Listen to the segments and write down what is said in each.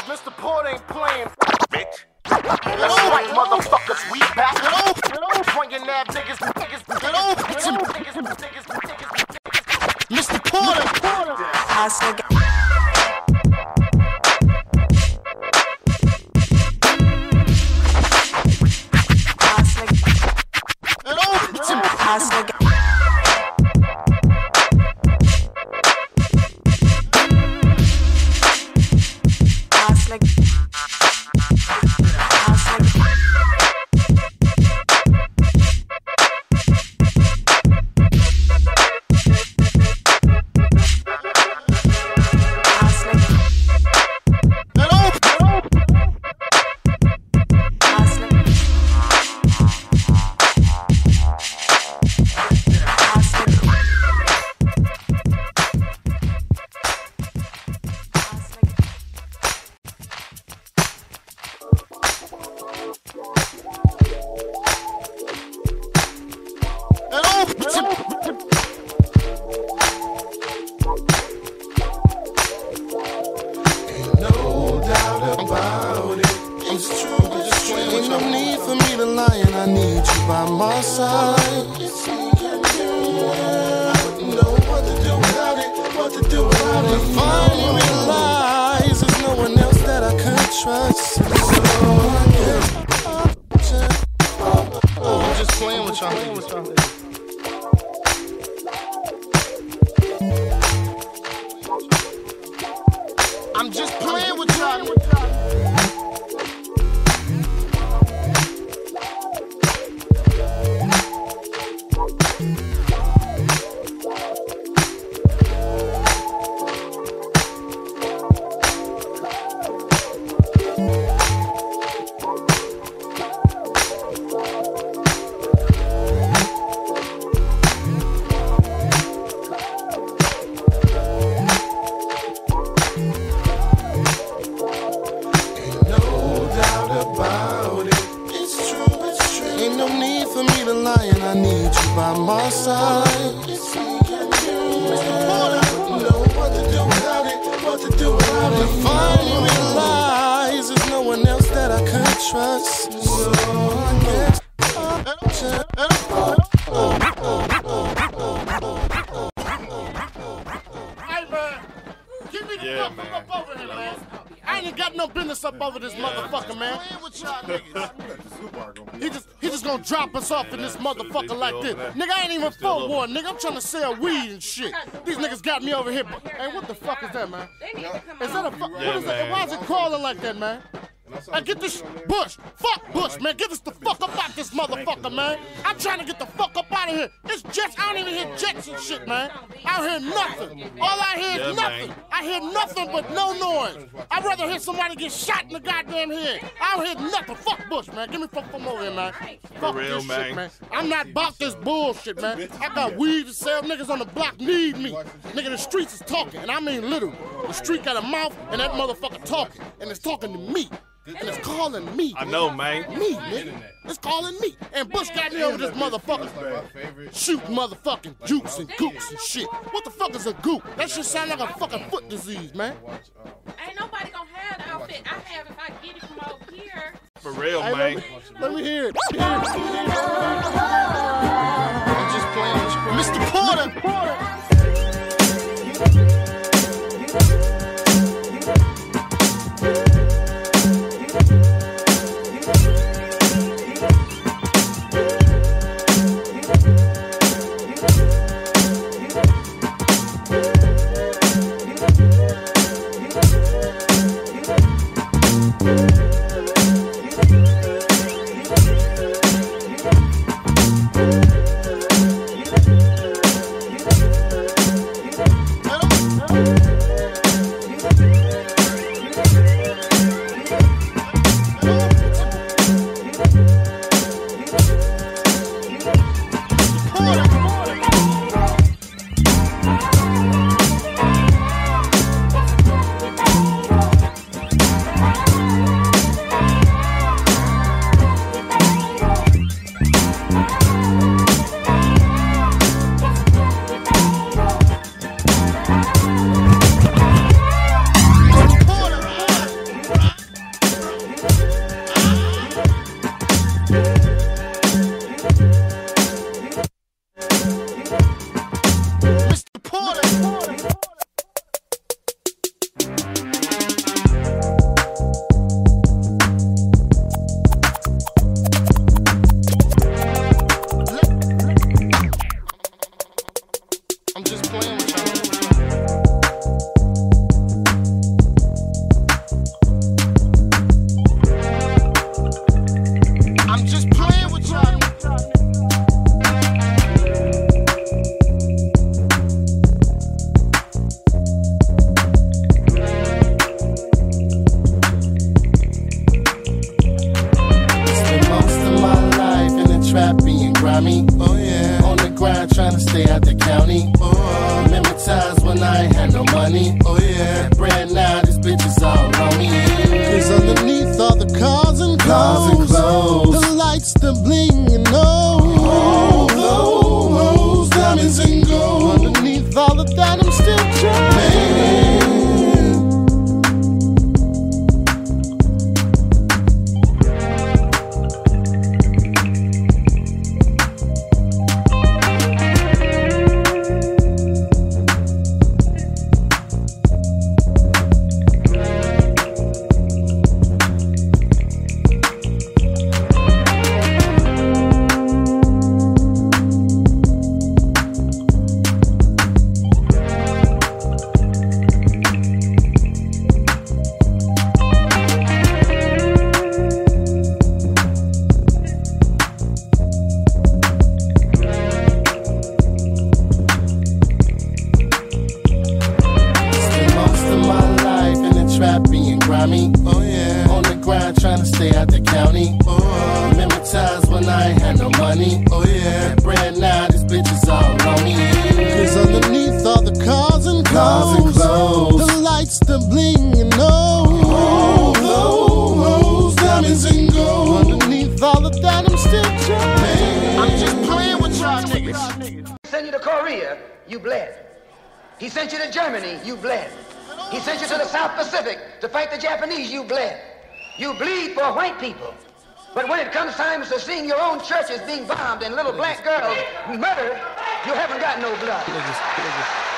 niggas, Mr. Port ain't playing, bitch. That's right, motherfuckers, we back. Point your nab niggas, niggas, niggas, niggas, niggas, niggas, niggas. Mr. Porter. Hustle. Hustle. No business up over this motherfucker, man. He just he just gonna drop us off in this motherfucker like this. Nigga, I ain't even for war, nigga. I'm trying to sell weed and shit. These niggas got me over here. Hey, what the fuck is that, man? Is that a fuck? What is it? Why is it crawling like that, man? Hey, get this Bush. Fuck Bush, man. Get us the fuck up out this motherfucker, man. I'm trying to get the fuck up out of here. It's jets. I don't even hear jets and shit, man. I hear nothing. All I hear is Yeah, nothing. man. I hear nothing but no noise. I'd rather hear somebody get shot in the goddamn head. I don't hear nothing. Fuck Bush, man. Give me fuck from over here, man. Fuck real, this man. shit, man. I'm not about this bullshit, man. I got weed to sell. Niggas on the block need me. Nigga, the streets is talking, and I mean literally. The street got a mouth, and that motherfucker talking, and it's talking to me. And it's calling me. I know, man. Me, nigga. It's calling me. And Bush got me over this motherfucker. Shoot motherfucking jukes and gooks and shit. What the fuck is a gook? That shit sound like a fucking foot disease, man. Ain't nobody gonna have the outfit I have if I get it from over here. For real, Hey, let, man. me, let me hear it. Hear it. I'm just playing with you. Mr. Porter. Being grimy. Oh yeah. On the grind trying to stay out the county. Oh. Remember times when I ain't had no money. Oh yeah. Brand now, these bitches all on me. Cause underneath all the cars and Cars and clothes. the lights, the bling, and oh, those diamonds and gold. Underneath all of that, I'm still trying. I'm just playing with y'all niggas. sent you to Korea, you bled. He sent you to Germany, you bled. He sent you to the South Pacific to fight the Japanese, you bled. You bleed for white people. But when it comes time to seeing your own churches being bombed and little black girls murdered, you haven't got no blood.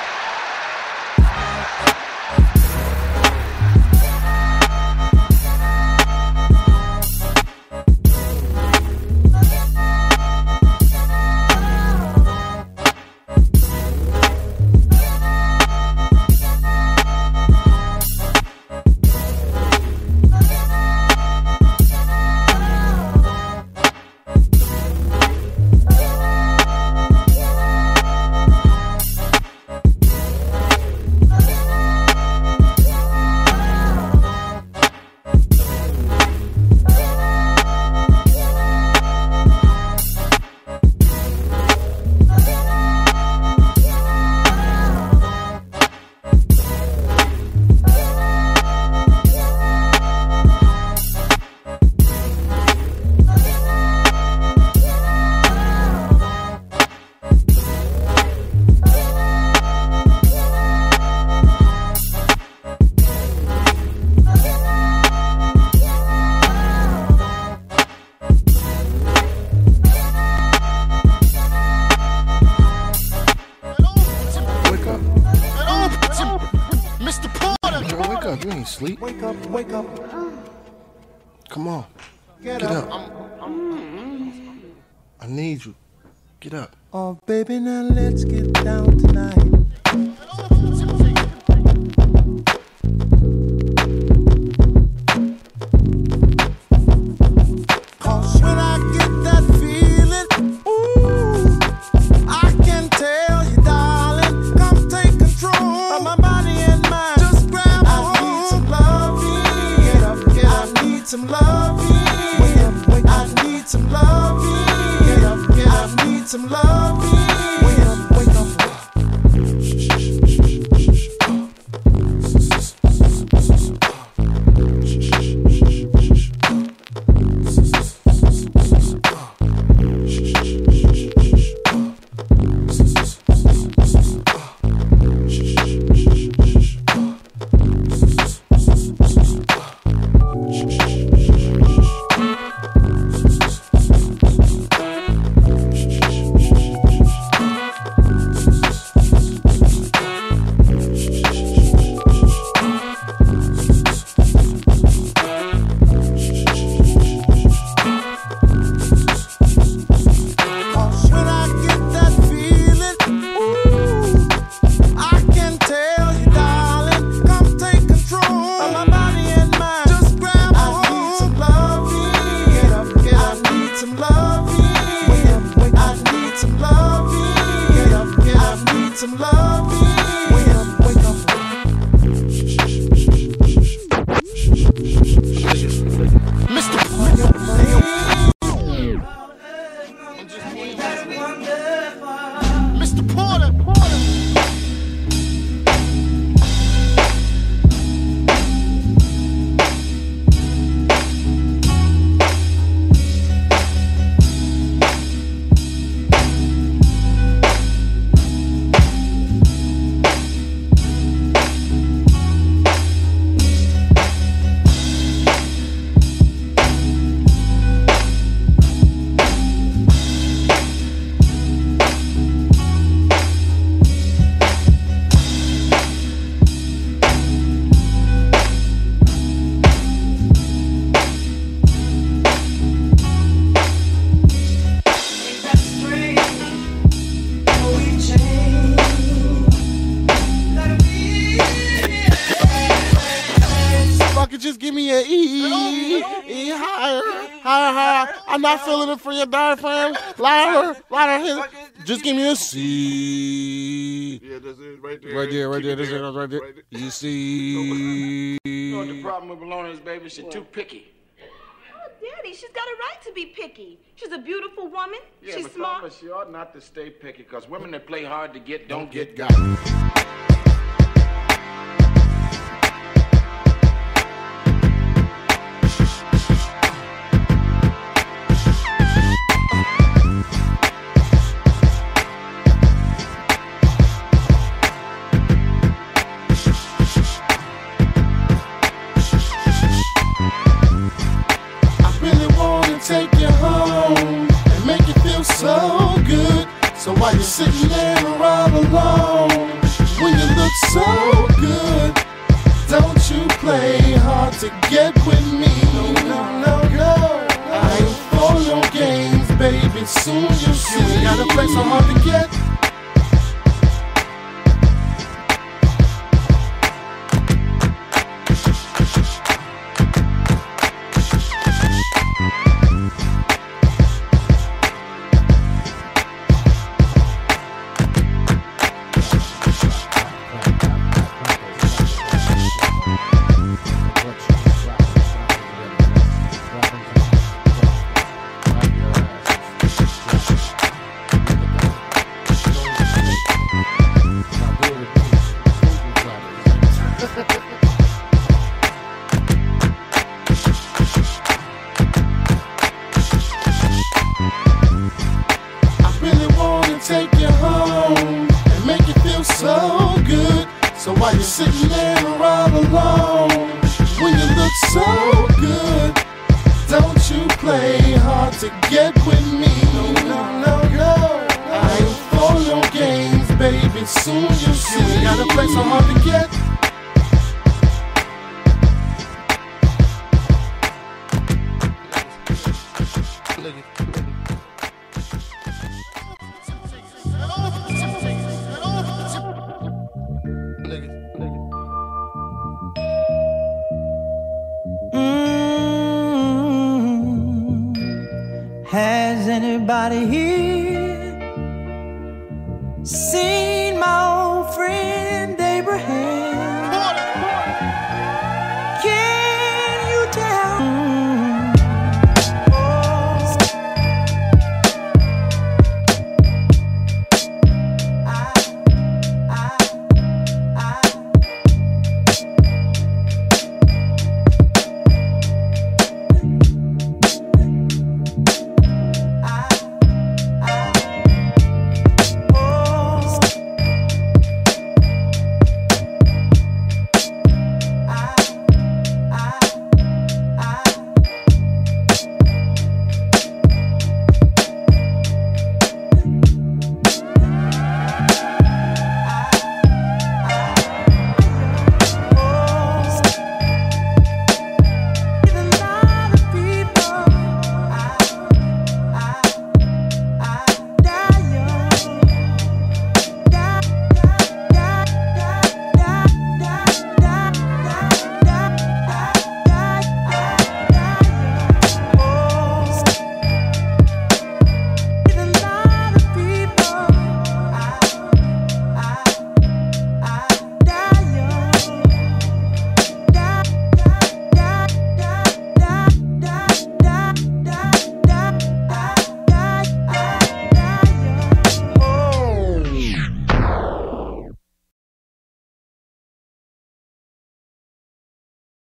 Up, wake up. Come on. Get, up. I need you. Get up. Oh, baby, now let's get down tonight. Some up. I need some up. I need some loving. I'm not feeling it for your diaphragm. Louder, louder. Just give me a C. Yeah, that's it right there. Right there, right there, Keep it this is right there. You see. You know what the problem with Bologna is, baby? She's too picky. Oh, Daddy, she's got a right to be picky. She's a beautiful woman. Yeah, she's but smart. Papa, she ought not to stay picky, because women that play hard to get don't, get, Got I really wanna take you home and make you feel so good. So while you're sitting there around alone, when you look so good, don't you play hard to get with me. No, no, no, no. I ain't for games, baby. Soon you'll see. You gotta play so hard